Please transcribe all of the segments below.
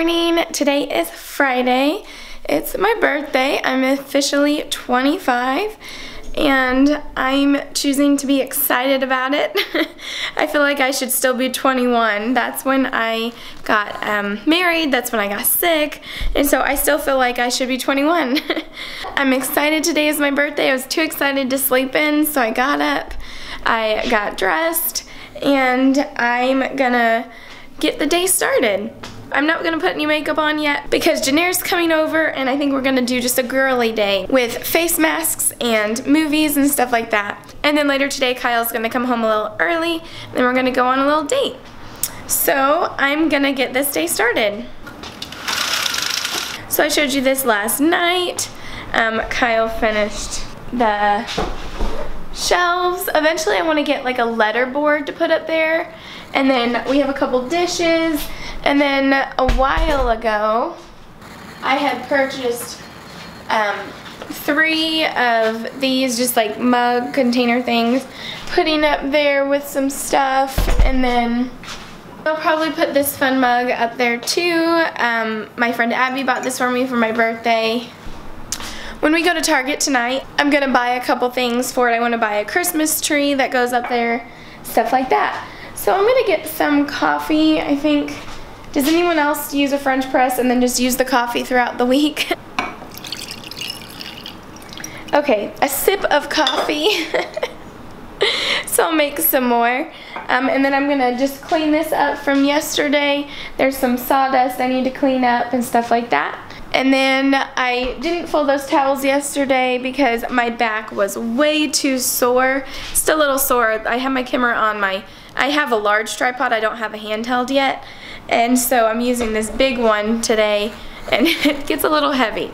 Today is Friday. It's my birthday. I'm officially 25 and I'm choosing to be excited about it. I feel like I should still be 21. That's when I got um, married, that's when I got sick, and so I still feel like I should be 21. I'm excited today is my birthday. I was too excited to sleep in, so I got up, I got dressed, and I'm gonna get the day started. I'm not gonna put any makeup on yet because Janair's coming over and I think we're gonna do just a girly day with face masks and movies and stuff like that. And then later today, Kyle's gonna come home a little early and then we're gonna go on a little date. So I'm gonna get this day started. So I showed you this last night. Um, Kyle finished the shelves. Eventually I wanna get like a letter board to put up there. And then we have a couple dishes and then a while ago, I had purchased um, three of these just like mug container things, putting up there with some stuff, and then I'll probably put this fun mug up there too. Um, my friend Abby bought this for me for my birthday. When we go to Target tonight, I'm gonna buy a couple things for it. I wanna buy a Christmas tree that goes up there, stuff like that. So I'm gonna get some coffee, I think does anyone else use a French press and then just use the coffee throughout the week? okay, a sip of coffee. so I'll make some more. Um, and then I'm gonna just clean this up from yesterday. There's some sawdust I need to clean up and stuff like that. And then I didn't fold those towels yesterday because my back was way too sore. Still a little sore. I have my camera on my, I have a large tripod, I don't have a handheld yet. And so I'm using this big one today and it gets a little heavy.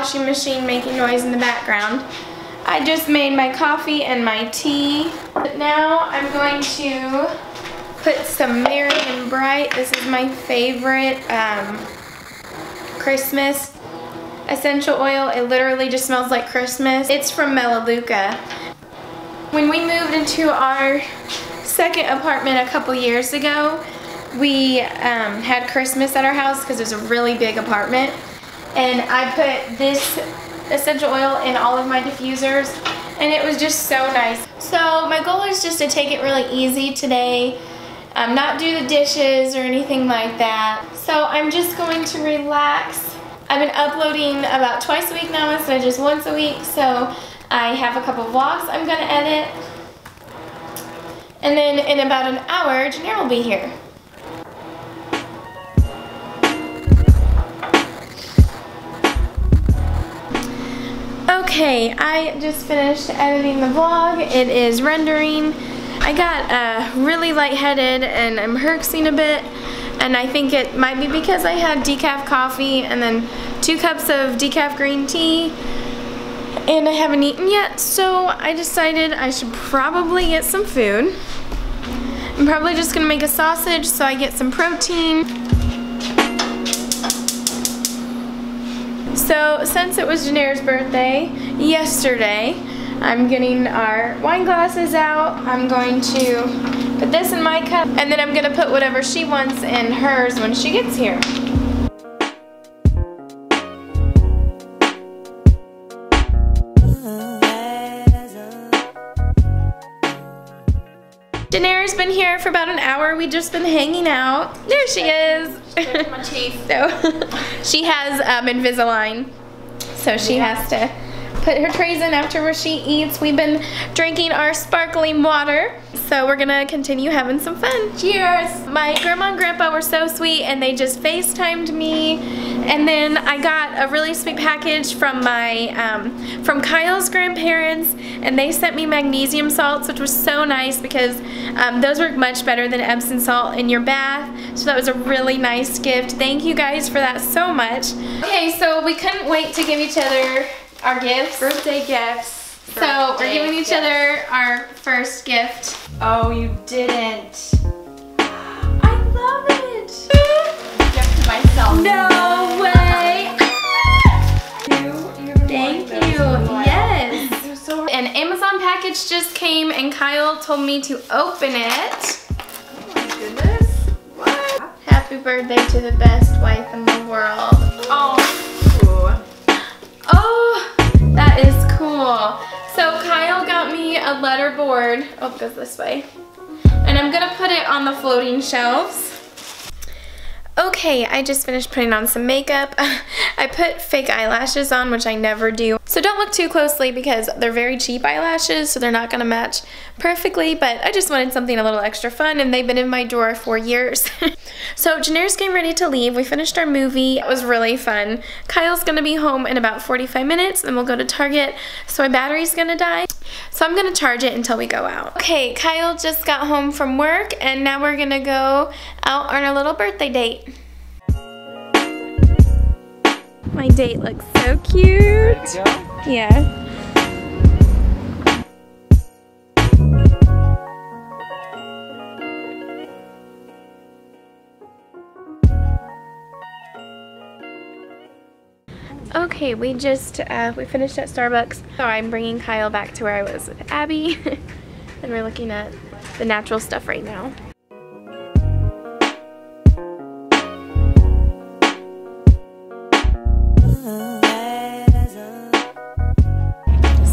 Washing machine making noise in the background. I just made my coffee and my tea. But now I'm going to put some Merry and Bright. This is my favorite um, Christmas essential oil. It literally just smells like Christmas. It's from Melaleuca. When we moved into our second apartment a couple years ago, we um, had Christmas at our house because it was a really big apartment and I put this essential oil in all of my diffusers and it was just so nice. So my goal is just to take it really easy today, um, not do the dishes or anything like that. So I'm just going to relax. I've been uploading about twice a week now instead of just once a week, so I have a couple vlogs I'm gonna edit. And then in about an hour, Janair will be here. Okay, I just finished editing the vlog. It is rendering. I got uh, really lightheaded and I'm herxing a bit and I think it might be because I had decaf coffee and then two cups of decaf green tea and I haven't eaten yet so I decided I should probably get some food. I'm probably just gonna make a sausage so I get some protein. So since it was Janair's birthday yesterday, I'm getting our wine glasses out. I'm going to put this in my cup and then I'm going to put whatever she wants in hers when she gets here. Been here for about an hour. We've just been hanging out. There she is. my teeth. so she has um, Invisalign, so she yeah. has to put her trays in after where she eats. We've been drinking our sparkling water. So we're gonna continue having some fun. Cheers! My grandma and grandpa were so sweet and they just FaceTimed me. And then I got a really sweet package from my, um, from Kyle's grandparents and they sent me magnesium salts which was so nice because um, those work much better than Epsom salt in your bath. So that was a really nice gift. Thank you guys for that so much. Okay, so we couldn't wait to give each other our gifts. Birthday gifts. So we're giving each other our first gift. Oh, you didn't. I love it. Gift to myself. No way. You, Thank you. Yes. So An Amazon package just came and Kyle told me to open it. Oh my goodness. What? Happy birthday to the best wife in the world. Oh, cool. So Kyle got me a letter board. Oh, it goes this way. And I'm gonna put it on the floating shelves. Okay, I just finished putting on some makeup. I put fake eyelashes on, which I never do. So don't look too closely because they're very cheap eyelashes, so they're not gonna match perfectly, but I just wanted something a little extra fun and they've been in my drawer for years. so Janeer's getting ready to leave. We finished our movie. It was really fun. Kyle's gonna be home in about 45 minutes, then we'll go to Target. So my battery's gonna die. So I'm gonna charge it until we go out. Okay, Kyle just got home from work and now we're gonna go out on our little birthday date. My date looks so cute. Yeah. Okay, we just, uh, we finished at Starbucks. So I'm bringing Kyle back to where I was with Abby. and we're looking at the natural stuff right now.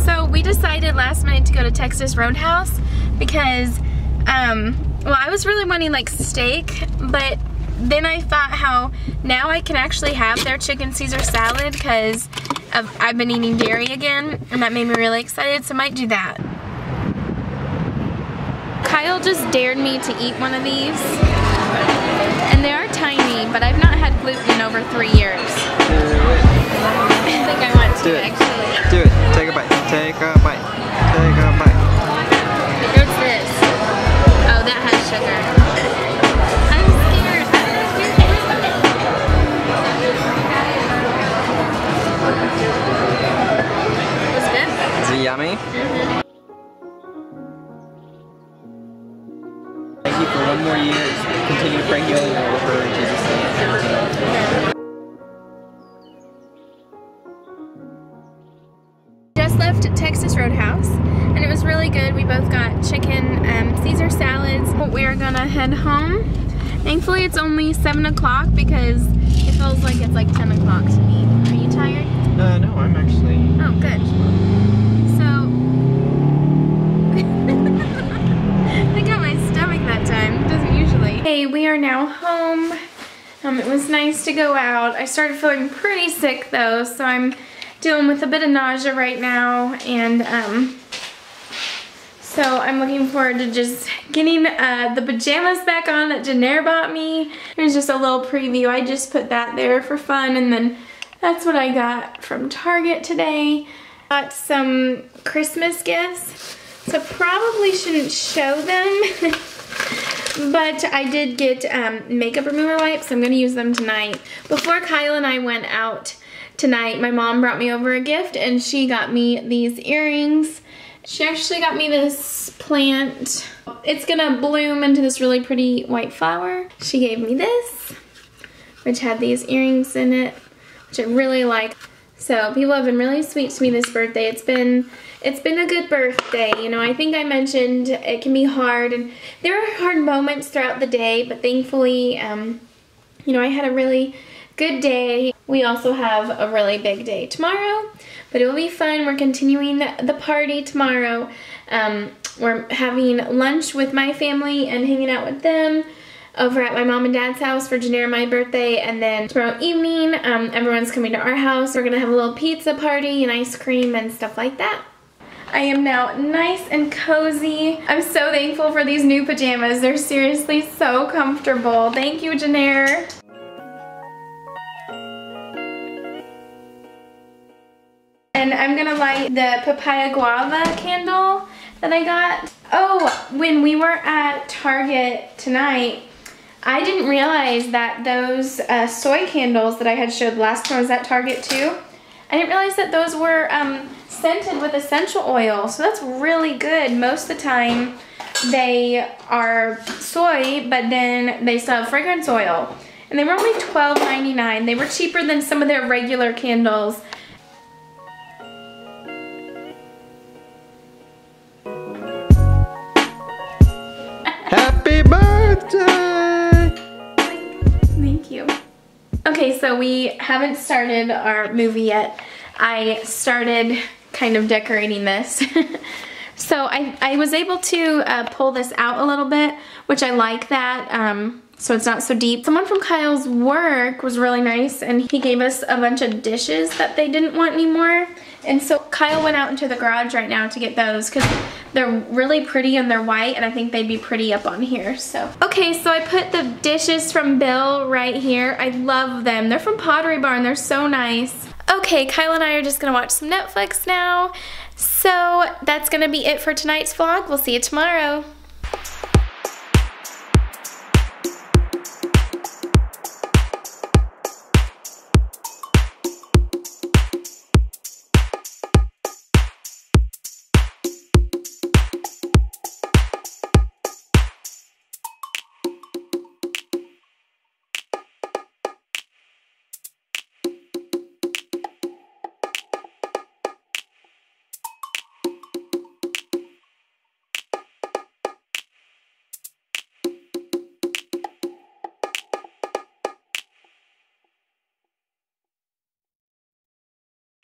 So we decided last minute to go to Texas Roadhouse because, um, well, I was really wanting like steak, but then I thought how now I can actually have their chicken Caesar salad because I've been eating dairy again and that made me really excited, so I might do that. Kyle just dared me to eat one of these. And they are tiny, but I've not had gluten in over three years. I think I want to actually. Good? Is it yummy? Thank you for one more year. Continue to pray healing over her in Jesus' name. Just left Texas Roadhouse and it was really good. We both got chicken um, Caesar salads. We are gonna head home. Thankfully it's only 7 o'clock because it feels like it's like 10 o'clock to me. Are you tired? Uh, no, I'm actually. Oh, good. Hey, we are now home. Um, it was nice to go out. I started feeling pretty sick though, so I'm dealing with a bit of nausea right now, and um, so I'm looking forward to just getting uh, the pajamas back on that Janeer bought me. Here's just a little preview. I just put that there for fun, and then that's what I got from Target today. Got some Christmas gifts, so probably shouldn't show them. But I did get um, makeup remover wipes. I'm going to use them tonight. Before Kyle and I went out tonight, my mom brought me over a gift and she got me these earrings. She actually got me this plant. It's going to bloom into this really pretty white flower. She gave me this, which had these earrings in it, which I really like. So people have been really sweet to me this birthday. It's been it's been a good birthday. You know, I think I mentioned it can be hard and there are hard moments throughout the day, but thankfully, um, you know, I had a really good day. We also have a really big day tomorrow, but it will be fun. We're continuing the party tomorrow. Um, we're having lunch with my family and hanging out with them. Over at my mom and dad's house for Janelle my birthday. And then tomorrow evening, um, everyone's coming to our house. We're gonna have a little pizza party and ice cream and stuff like that. I am now nice and cozy. I'm so thankful for these new pajamas. They're seriously so comfortable. Thank you, Janaire. And I'm gonna light the papaya guava candle that I got. Oh, when we were at Target tonight, I didn't realize that those uh, soy candles that I had showed last time I was at Target too, I didn't realize that those were um, scented with essential oil. So that's really good. Most of the time they are soy, but then they have fragrance oil. And they were only $12.99. They were cheaper than some of their regular candles. Okay, so we haven't started our movie yet. I started kind of decorating this. so I, I was able to uh, pull this out a little bit, which I like that. Um, so it's not so deep. Someone from Kyle's work was really nice and he gave us a bunch of dishes that they didn't want anymore. And so Kyle went out into the garage right now to get those because they're really pretty and they're white and I think they'd be pretty up on here. So Okay, so I put the dishes from Bill right here. I love them. They're from Pottery Barn. They're so nice. Okay, Kyle and I are just gonna watch some Netflix now. So that's gonna be it for tonight's vlog. We'll see you tomorrow.